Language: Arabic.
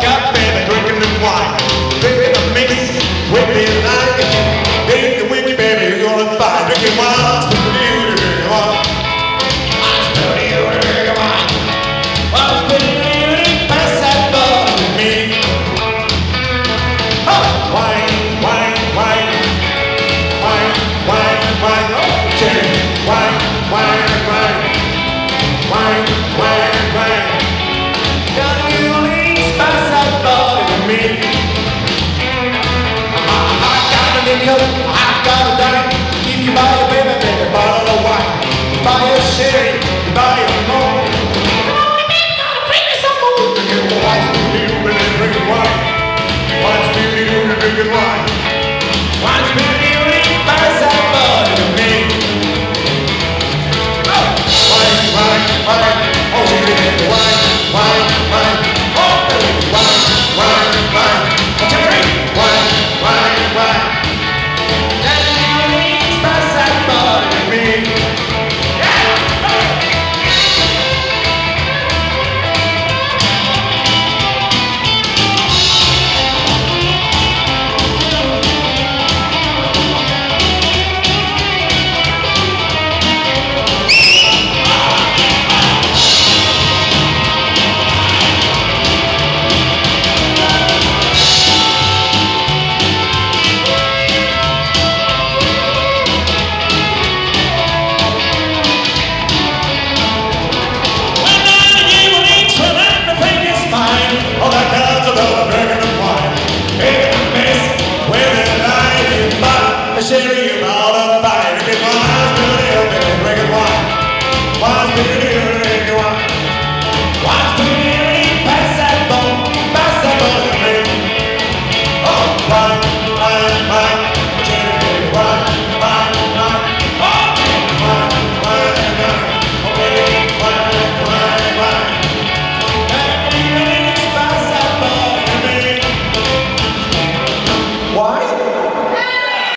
Capel. Jacob, I've got bone,